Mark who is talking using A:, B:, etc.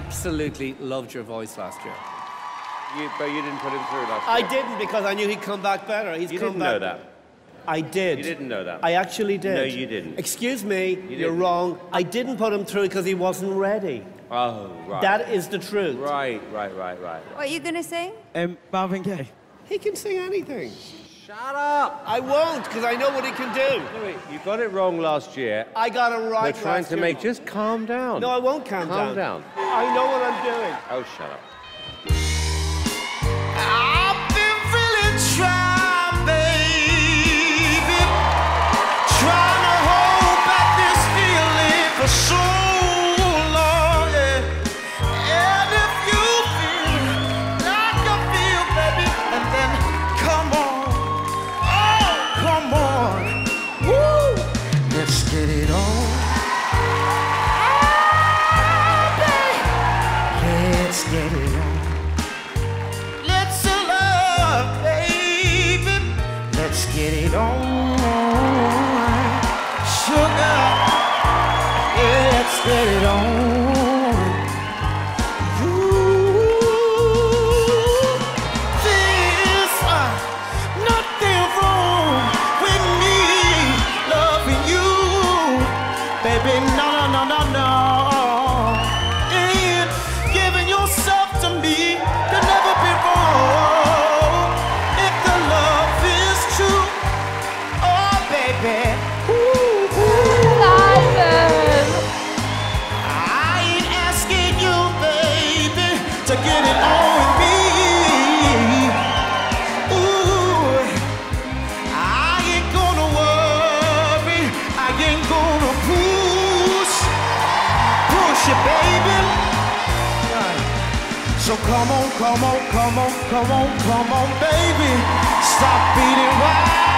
A: I absolutely loved your voice last year.
B: You, but you didn't put him through last
A: I
B: year.
A: didn't because I knew he'd come back better. He's
B: You
A: come
B: didn't
A: back.
B: know that.
A: I did.
B: You didn't know that.
A: I actually did.
B: No, you didn't.
A: Excuse me, you are wrong. I didn't put him through because he wasn't ready.
B: Oh, right.
A: That is the truth.
B: Right, right, right, right.
C: What are you going to sing?
D: Um, Marvin Gaye.
A: He can sing anything.
B: Shut up!
A: I won't because I know what he can do.
B: Louis, you got it wrong last year.
A: I got it right.
B: We're trying to
A: year.
B: make. Just calm down.
A: No, I won't calm, down.
B: Calm down.
A: I know what I'm doing.
B: Oh, shut up.
E: I've been really trying, on. You, there's uh, nothing wrong with me loving you, baby. No, no, no, no, no. And giving yourself to me never be wrong if the love is true. Oh, baby. So come on, come on, come on, come on, come on, baby. Stop beating wild.